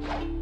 you